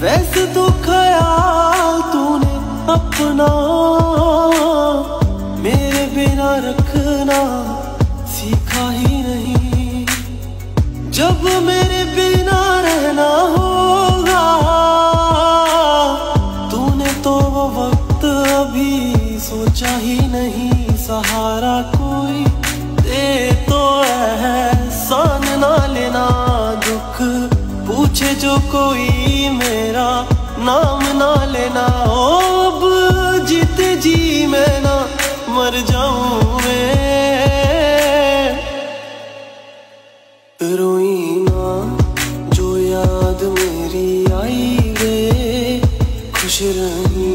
वैसे तो ख्याल तूने अपना, मेरे बिना रखना सीखा ही नहीं। जब मेरे बिना रहना होगा, तूने तो वो वक्त अभी सोचा ही नहीं, सहारा कोई दे तो एहसान ना लेना, दुख पूछे जो कोई लेना, ओ अब जीत जी मैं ना मर जाऊँ मैं। रोई ना जो याद मेरी आई रे, खुश रही